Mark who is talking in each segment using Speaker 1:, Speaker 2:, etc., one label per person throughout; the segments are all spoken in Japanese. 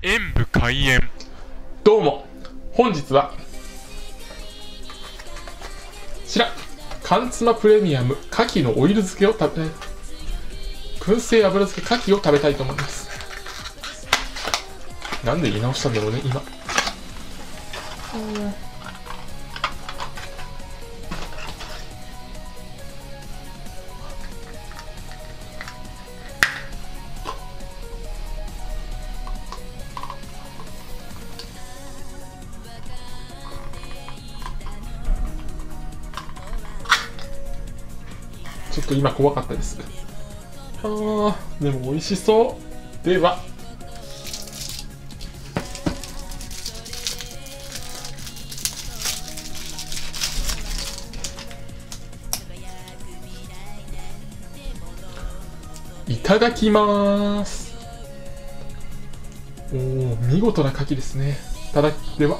Speaker 1: 演武開演。
Speaker 2: どうも。本日はこちら缶つまプレミアム牡蠣のオイル漬けを食べ燻製油漬け牡蠣を食べたいと思います。なんで言い直したんだろうね今ちょっと今怖かったです。あーでも美味しそう。では。いただきます。おお見事な牡蠣ですね。ただでは。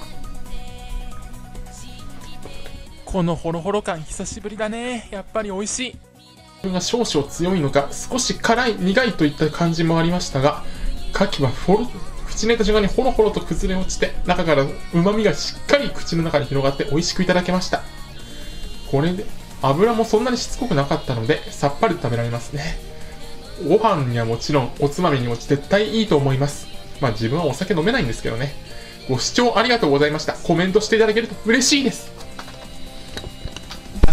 Speaker 1: このホロホロ感久しぶりだね。やっぱり美味しい。
Speaker 2: が少々強いのか少し辛い苦いといった感じもありましたが牡蠣はフォロ口に入れた瞬間にホロホロと崩れ落ちて中から旨味がしっかり口の中に広がって美味しくいただけました。これで油もそんなにしつこくなかったのでさっぱり食べられますね。ご飯にはもちろんおつまみにも絶対いいと思います。まあ自分はお酒飲めないんですけどね。ご視聴ありがとうございました。コメントしていただけると嬉しいです。